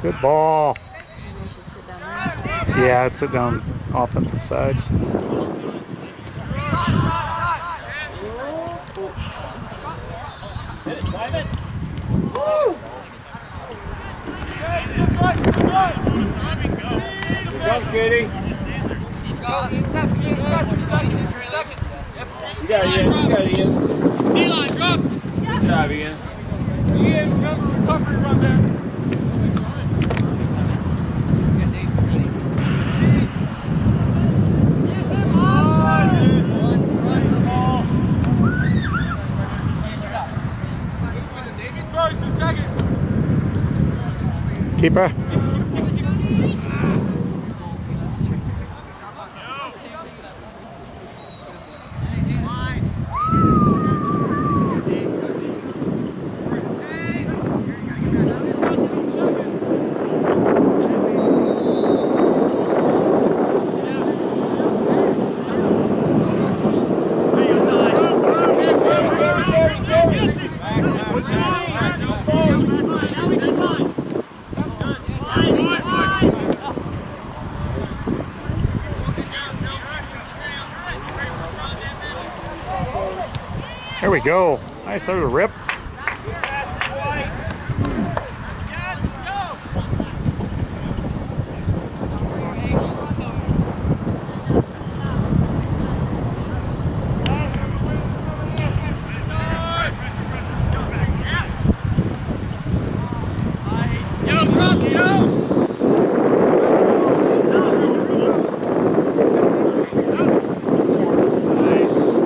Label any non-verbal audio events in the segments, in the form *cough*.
Good ball. Yeah, I'd sit down offensive side. Katie. You got it, Ian. You got it, Ian. Eli, drop. Good job, Ian. Ian, come recovery run there. First and second. Keeper. There we go. Nice little rip. Yo, drop, yo. Nice.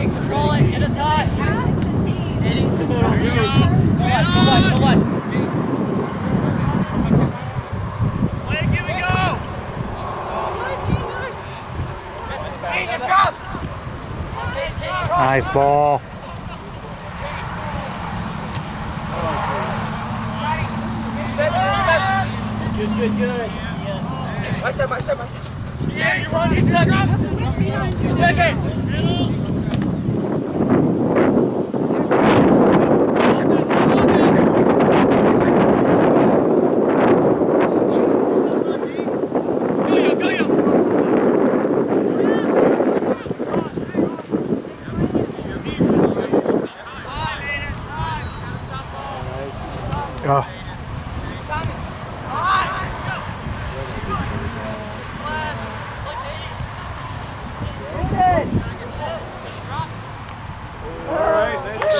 Control it, get a touch. Go on, go on, go on. Nice ball. Good, good, good. Yeah, you run, you second. You second. Go, yo, go, yo. Oh,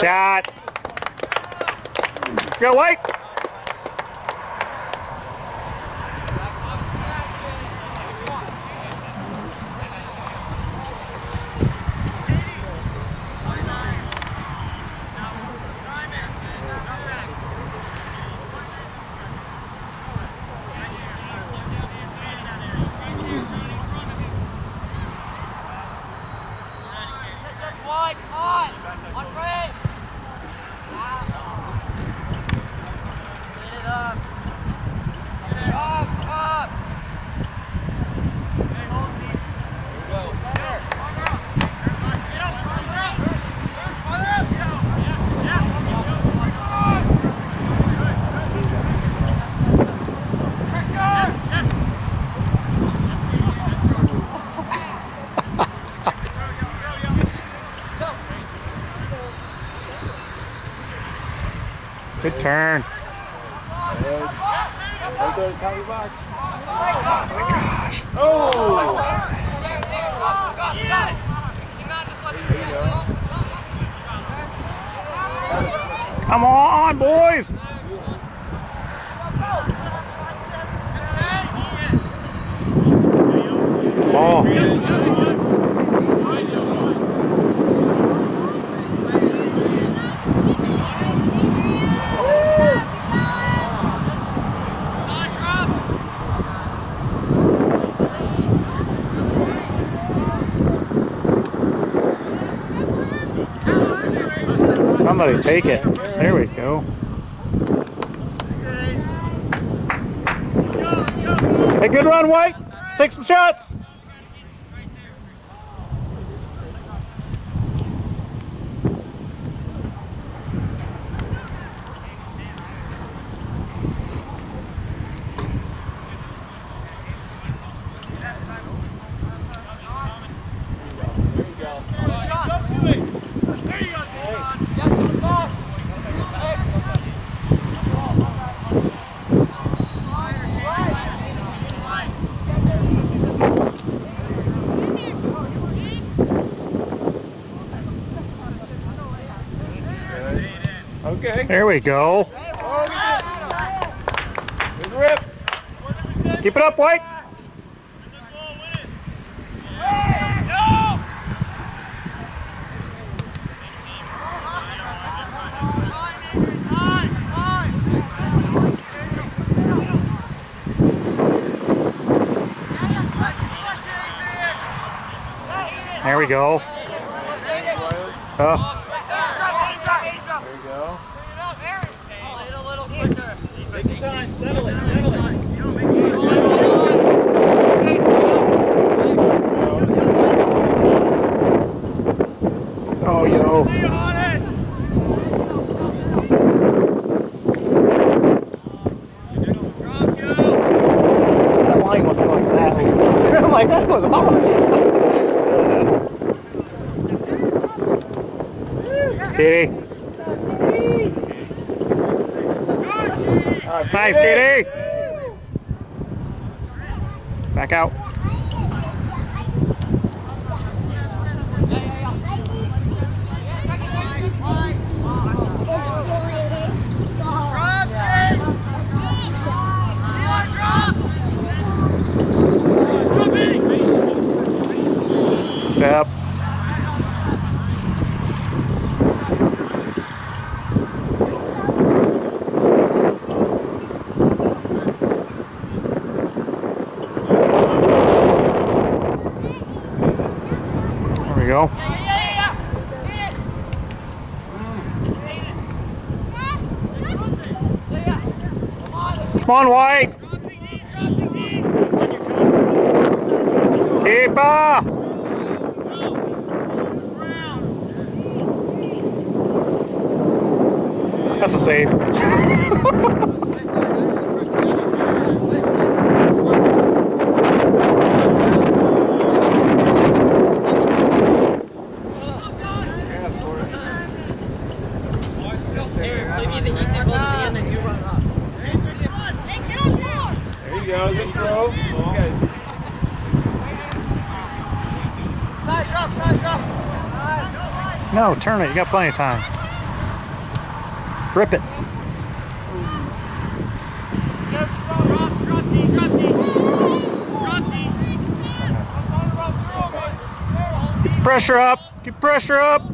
shot. Go, White. Wide, on, on three. Get it up. Up, up. Good turn. Top of box. Oh! Come on, boys. Ball. Somebody take it. There we go. Hey, good run, White. Take some shots. Okay. There we go. Good rip. Keep it up, White. There we go. Oh, There you go. Hit a little quicker. Take your time. Settle it. Settle it. oh, yo. That line was like that. I'm like, that was hard. Kitty. Nice, Kitty. Back out. Step. There we go. Come on, White. Keeper. That's a save. Give you the easy ball to the end and you run up. There you go. Good throw. Okay. No, turn it. You got plenty of time. Rip it. Get the pressure up. Get pressure up.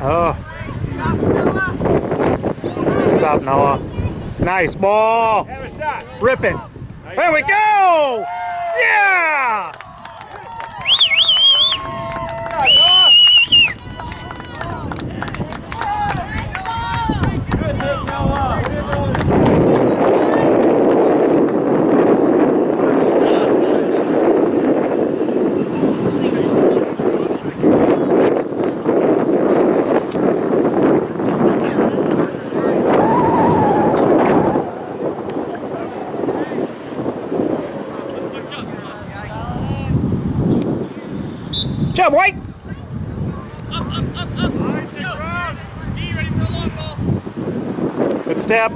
Oh. Stop, Noah. Nice ball. Have a shot. Rip it. There we go. Yeah. Good hit, Noah. Jump, White. Good step.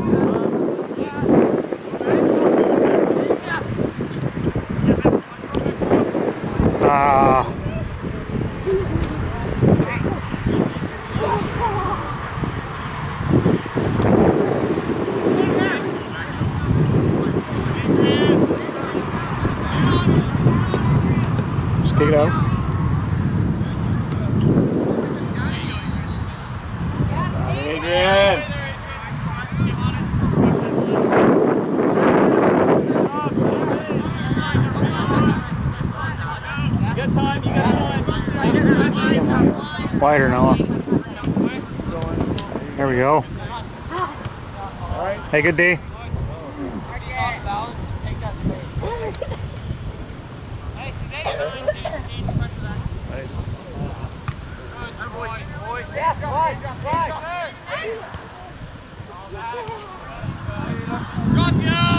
Ah. Just kick it out. Adrian. You got time, you got time. Wider, Noah. There we go. Hey, good D. There you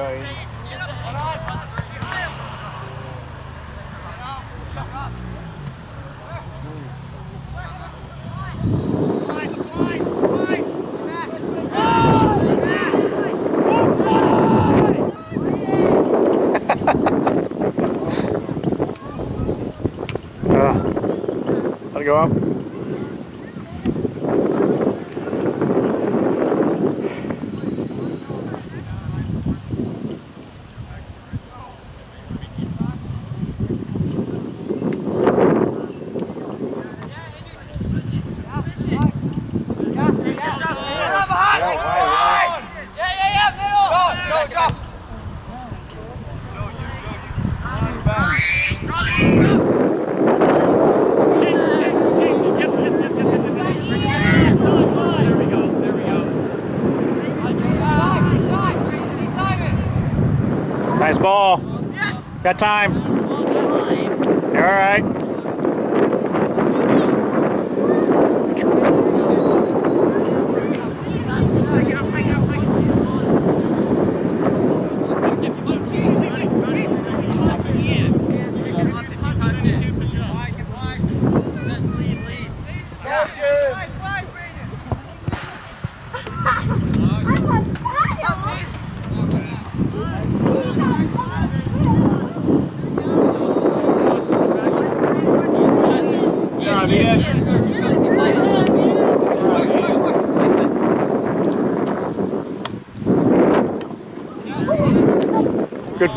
go, Adrian. Let it go up. Got time. All right.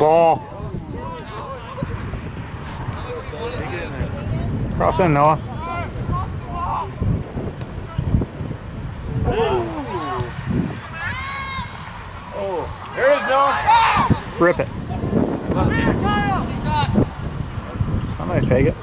Ball. Cross in, Noah. Oh, there is Noah. Rip it. I'm gonna take it.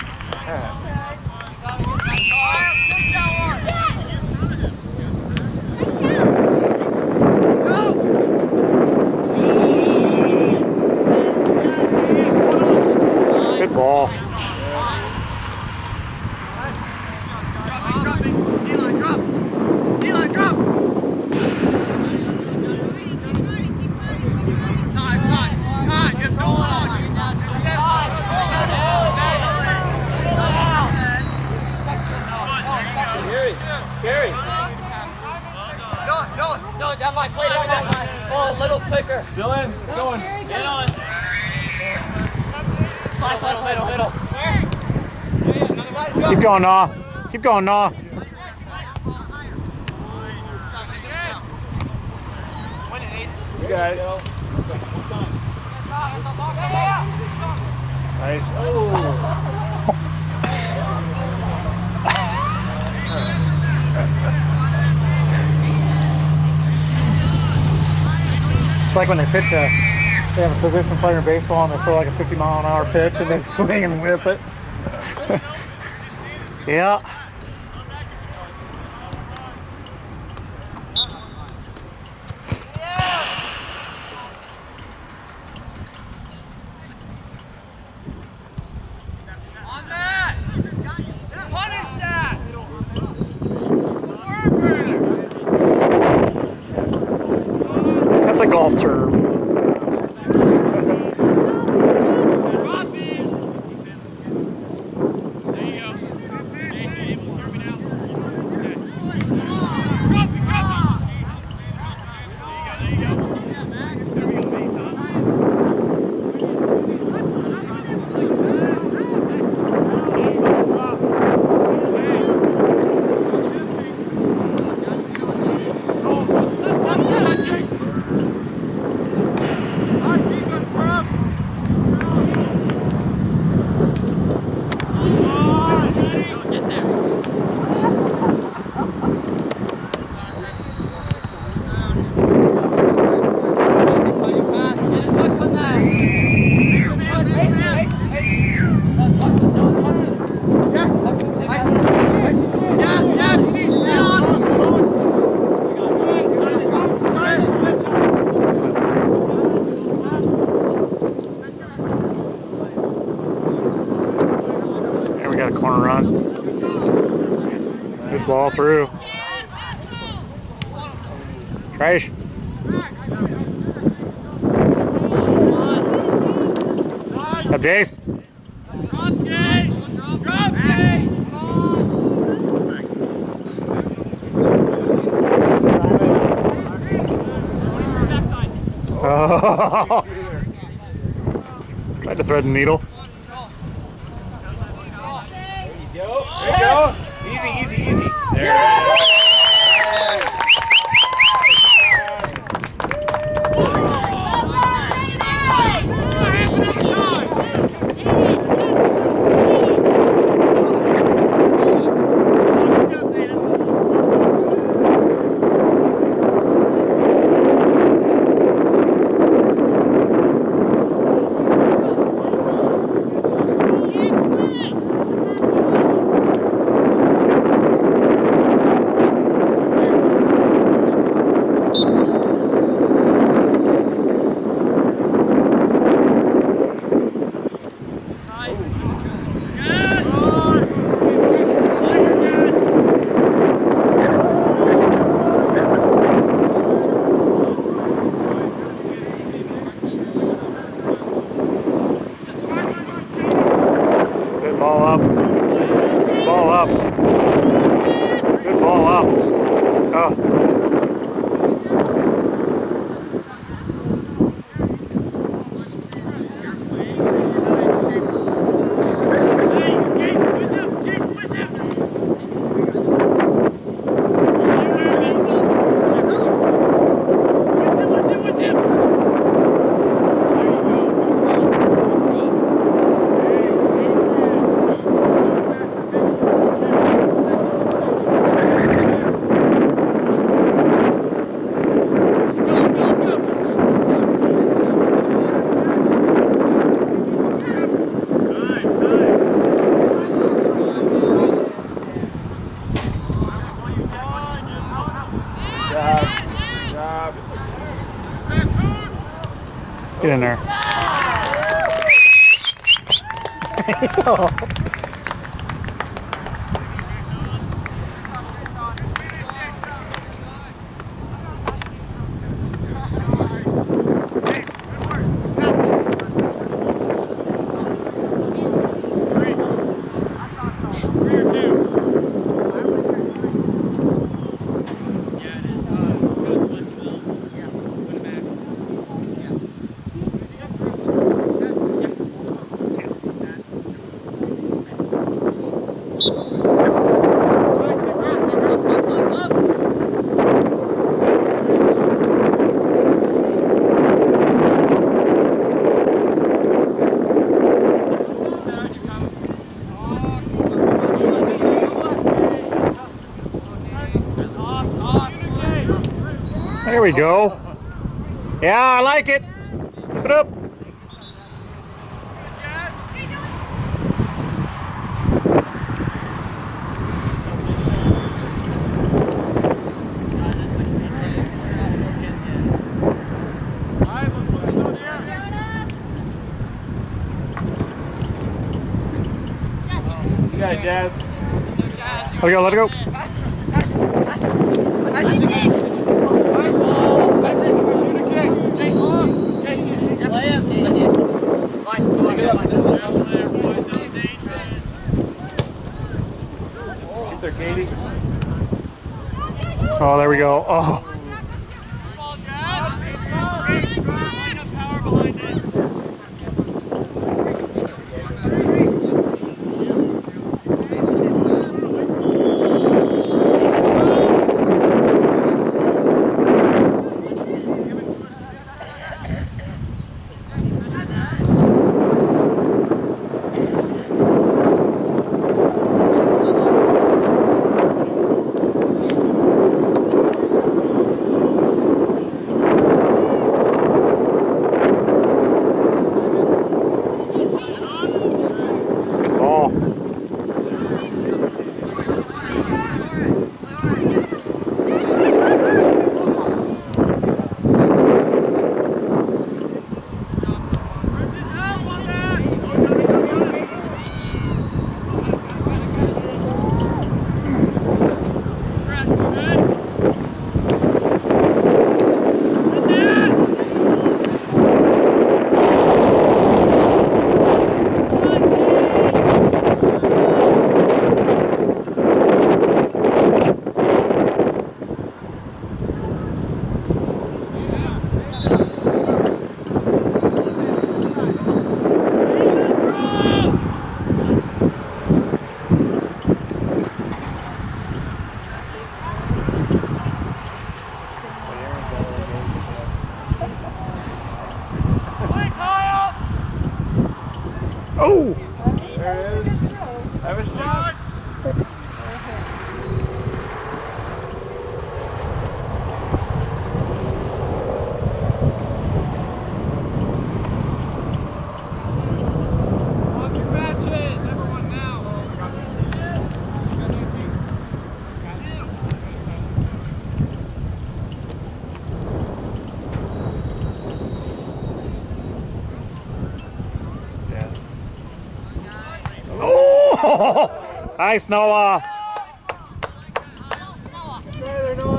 going, Nah. Keep going, Nah. Uh. Nice. *laughs* It's like when they pitch a, they have a position player in baseball and they throw like a 50 mile an hour pitch and they *laughs* swing and whiff it yeah. On that! Punish that! That's a golf term. There we got a corner run. Good ball through. Trash. Up, Jace. *laughs* Oh. Tried to thread the needle. There we go. Yeah, I like it. Keep it up. Let it go, let it go. Oh, there we go. Oh, *laughs* nice Noah.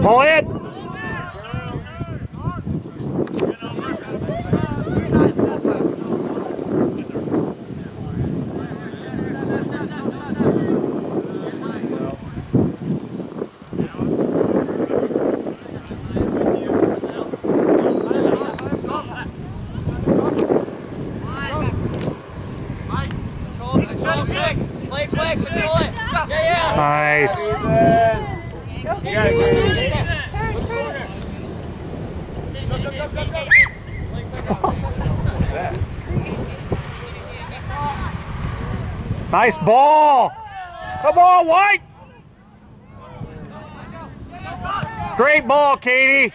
Pull it. Play quick, control it. Yeah, yeah. Nice. Nice ball. Come on, White. Great ball, Katie.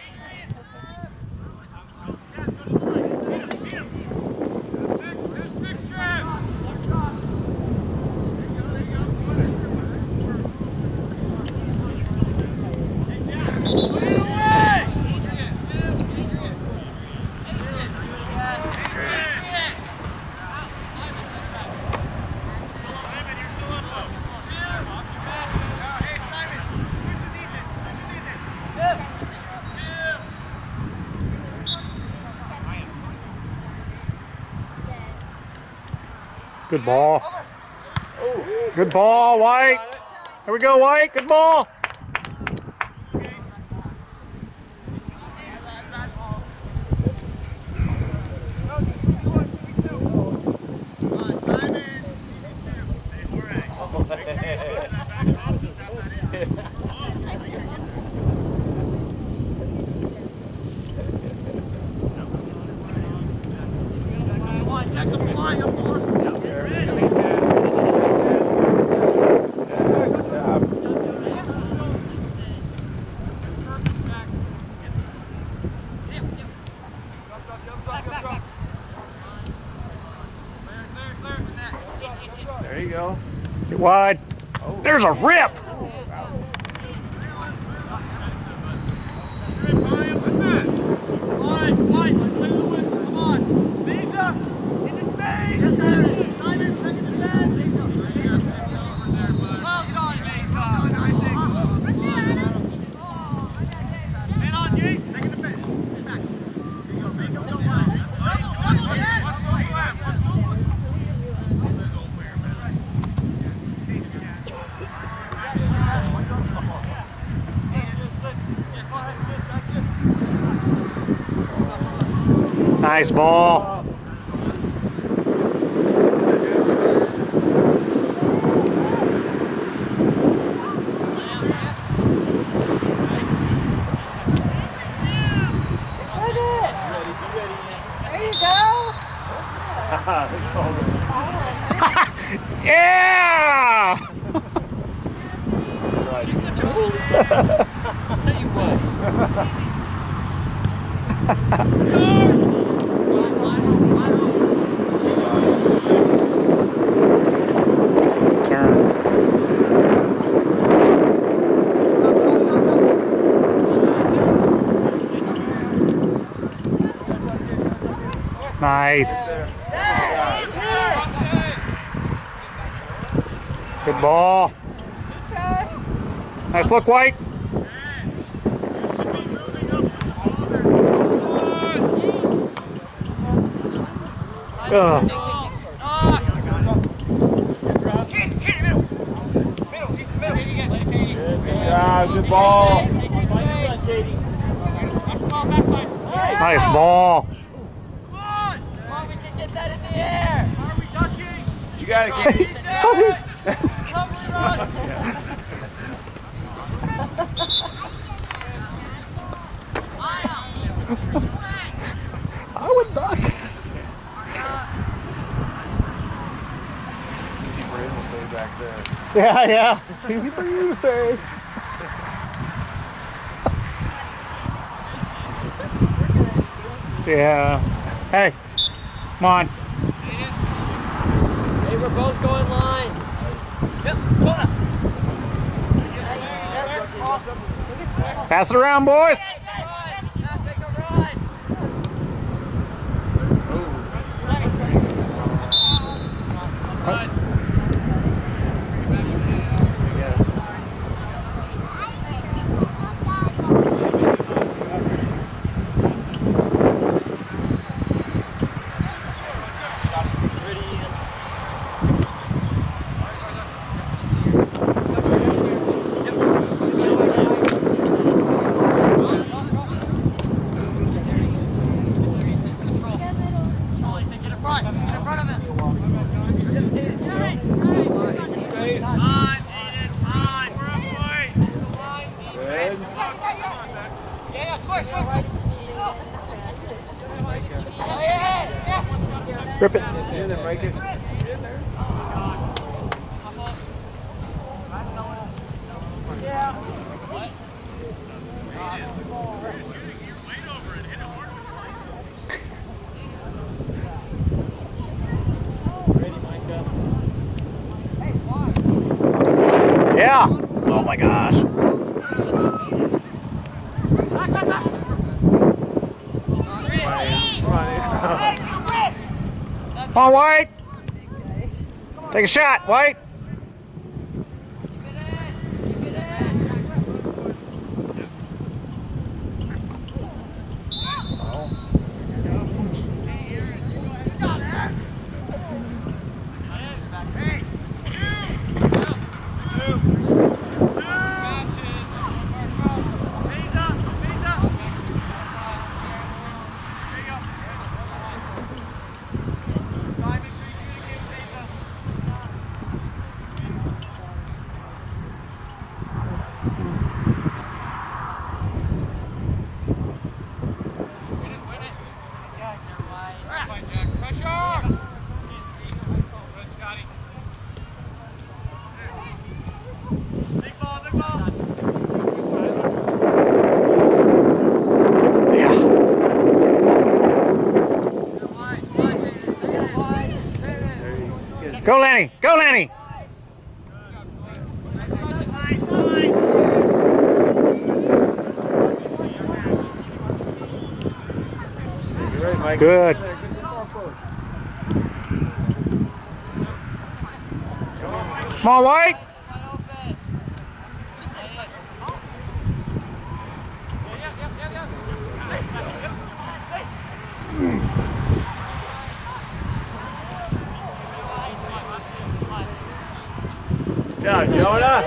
Good ball. Good ball, White. Here we go, White. Good ball. There's a rip. Nice ball. There you go. Yeah! She's such a bully sometimes. I'll tell you what. Turn. Nice. Good ball. Nice look, White. Ugh. Good ball. Nice ball. You gotta get. I would duck. Easy for him to say back there. Yeah, yeah. *laughs* Easy for you to say. yeah. Hey, come on. Hey, we're both going line. Yep, Pass it around, boys. White. Take a shot, White. Go, Lenny. Go, Lenny. Good. Come on, White. Good job, Jonah. Good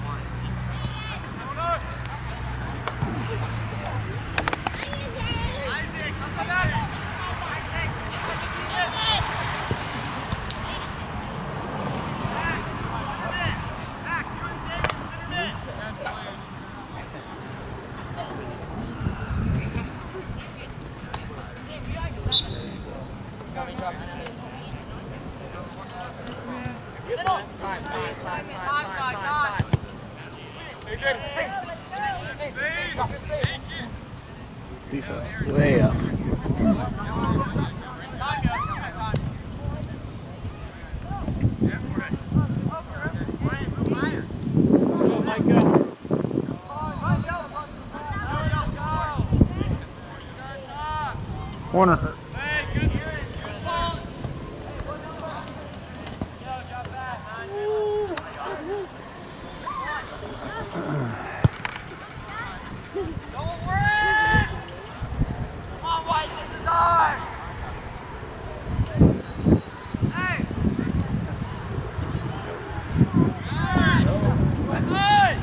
Defense way up. Go, Micah. Corner. Don't worry! Come on, White, this is ours! Hey! Hey!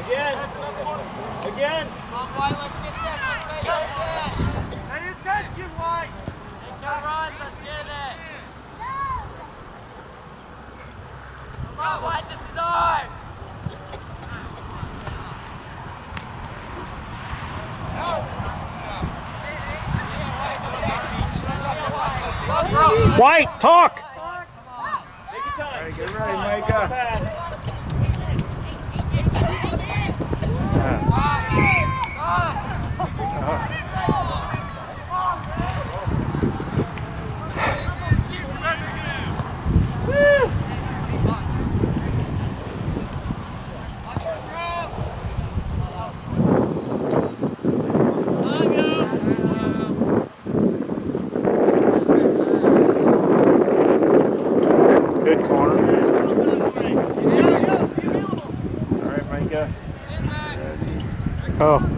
Again. Again. Come on, White, let's get this. Let's make this. Pay attention, White! Take your runs, let's get it. Come on, White, this is ours! White, talk. Take your time. Get ready, Micah. Pass. Good corner. All right, Micah. Oh.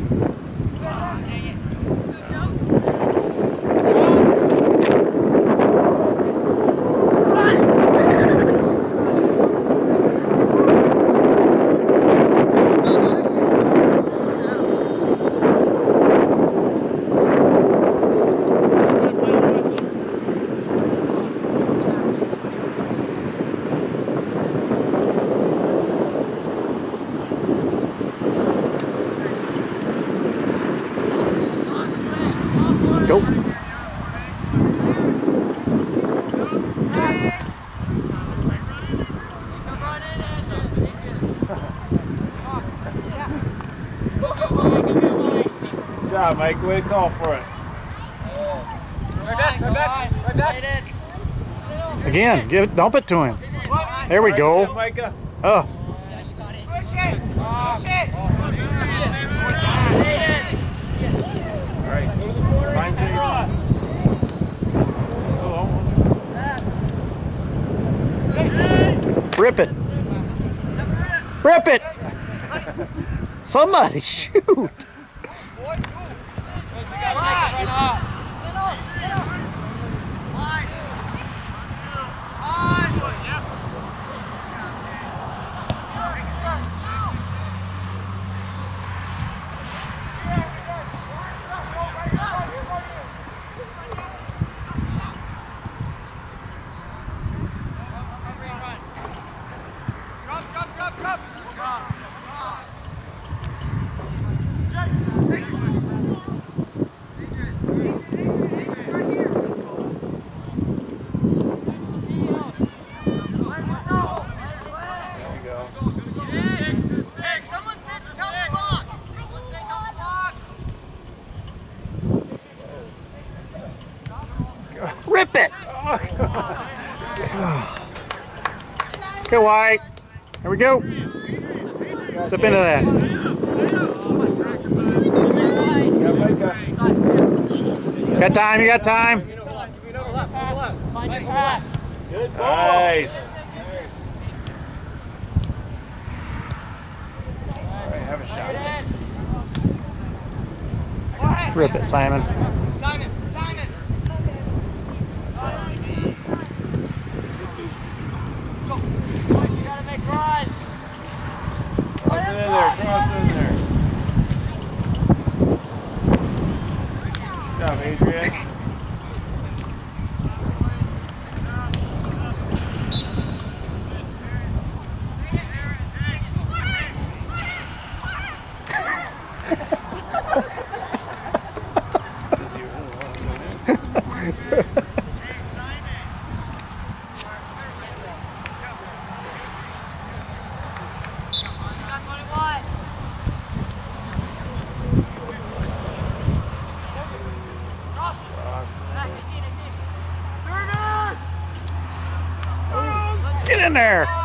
Go. Good job, Mike. To call for us. Right back, right back, right back. Again, give it, dump it to him. There we go. Oh, Push it. Push it. All right, go to the corner. Find Jay Ross. rip it. Rip it. Somebody *laughs* shoot. Okay, White. Here we go. Step into that. Got time, you got time. Find your path. Nice. All right, have a shot. Rip it. Simon, Simon. You gotta make runs. Cross it in there. Cross it in there. Good job, Adrian. Got 21. Get in there. *laughs*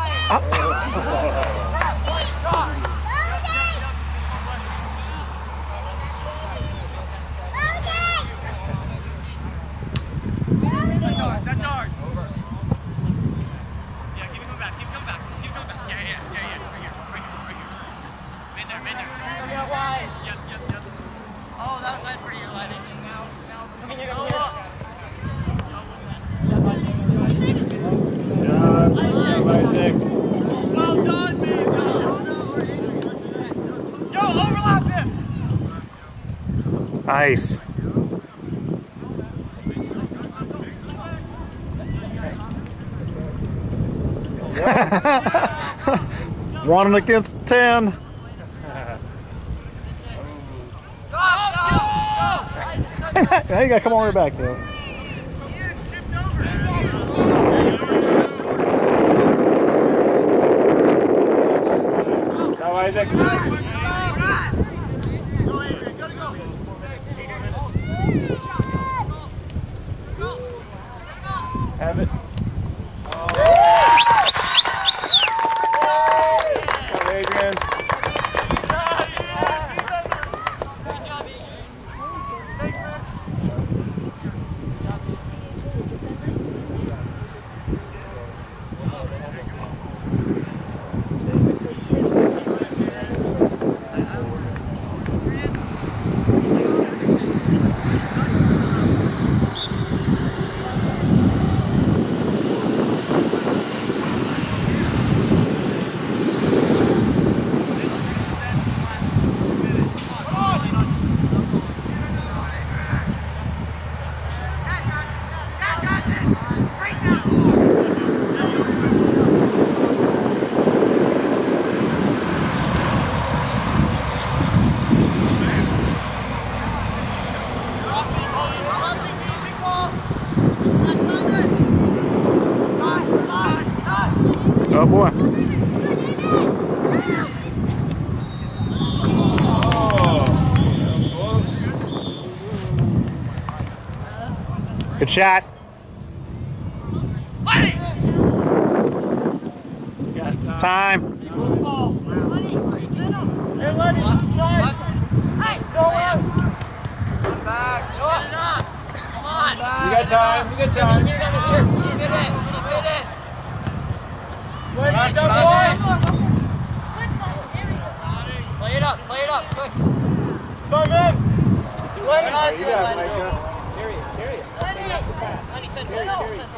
Uh, That's ours. Yeah, keep it coming back. Keep it coming back. Keep it coming back. Yeah, yeah, yeah, yeah. Right here. Right here. Right here. Mid there. Mid there. Yep, yep, yep. Oh, that was nice for you, Lenny. Come here, come here. Good job. Good job, Isaac. Well done, man. Yo, overlap him. Nice. *laughs* One against ten. *laughs* Now you gotta come all the back though. Job, Isaac. Come on. You got time. You got time. Get it. Get it. Get it. Lenny, step. Play it up. Play it up. Quick. Simon. Lenny. You got it, Micah. Lenny